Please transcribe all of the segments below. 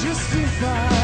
justiça.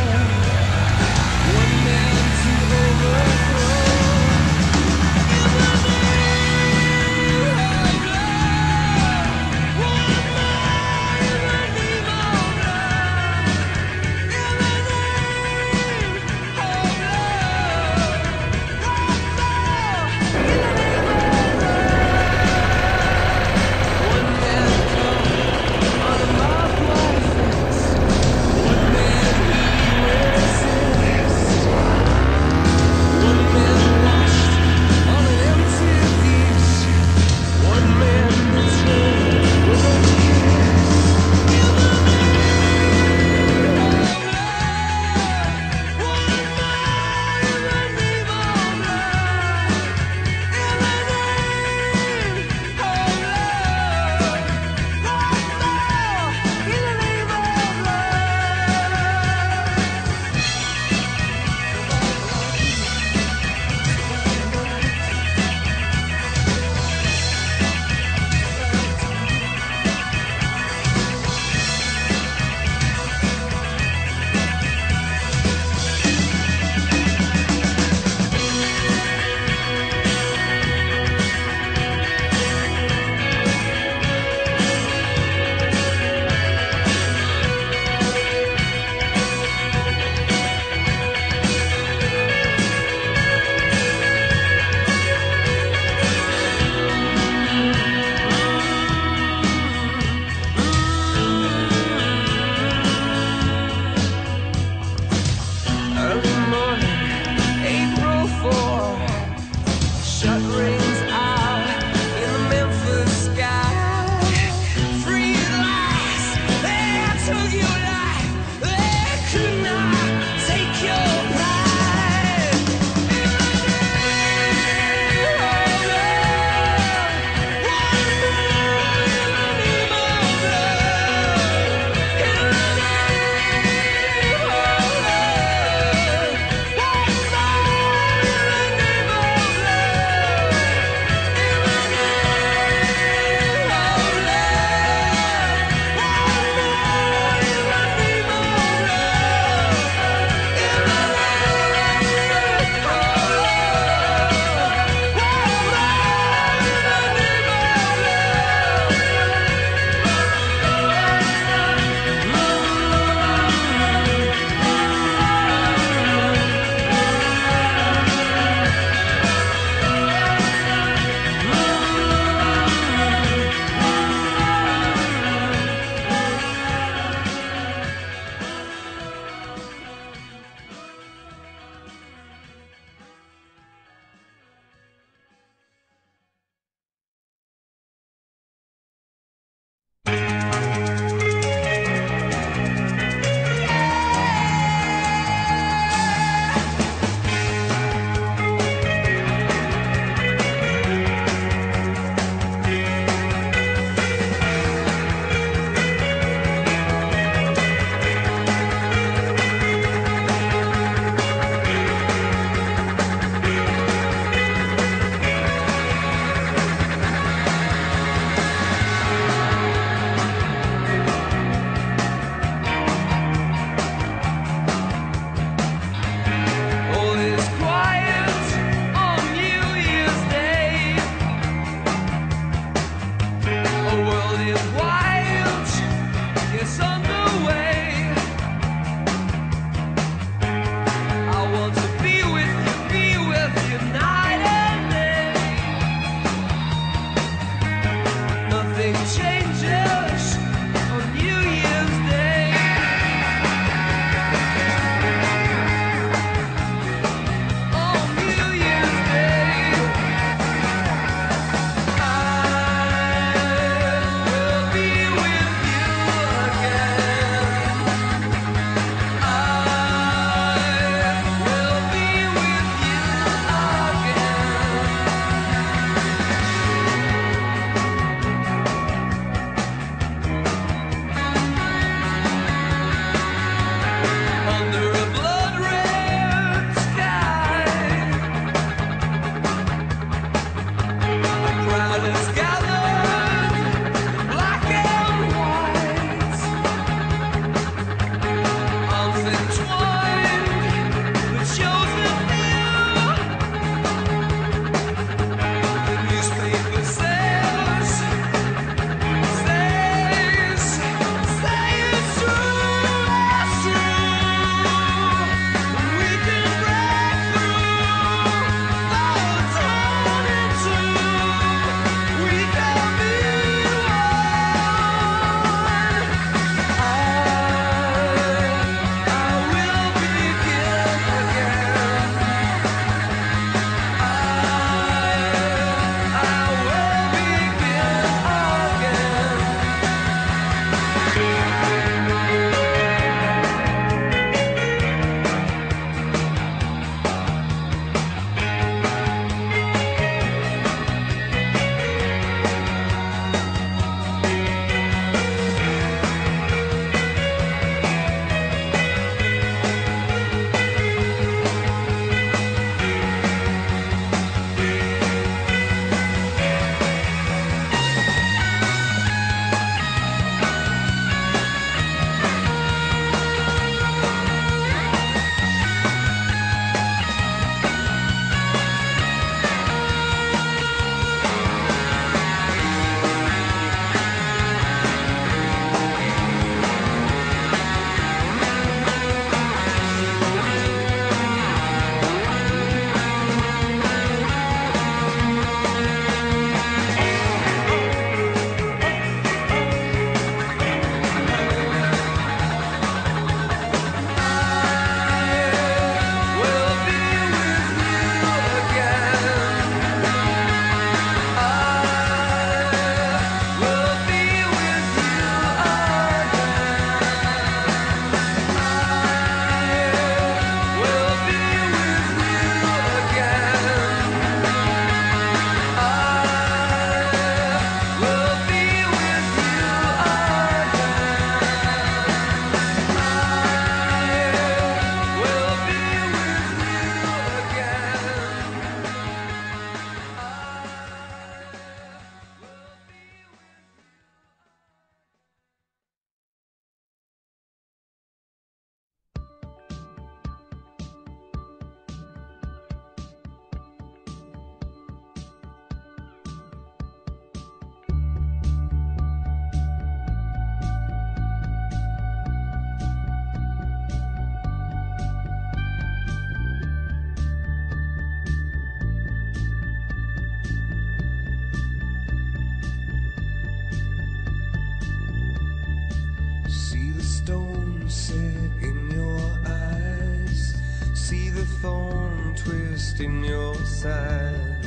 Sunset in your eyes. See the thorn twist in your side.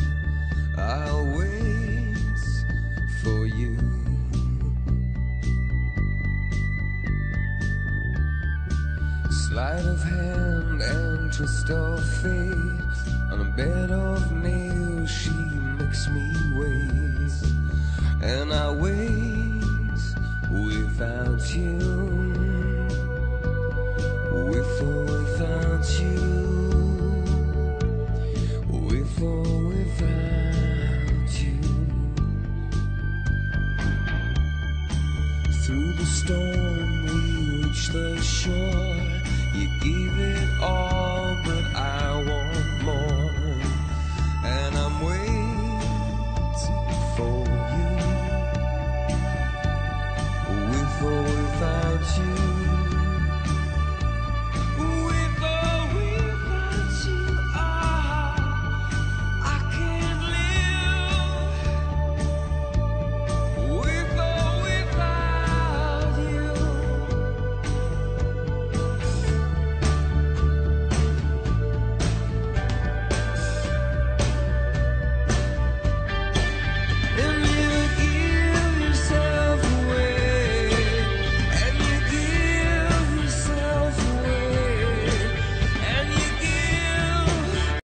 I'll wait for you. Sleight of hand and twist of fate. On a bed of nails, she makes me wait. And I wait without you. Through the storm we reach the shore You gave it all.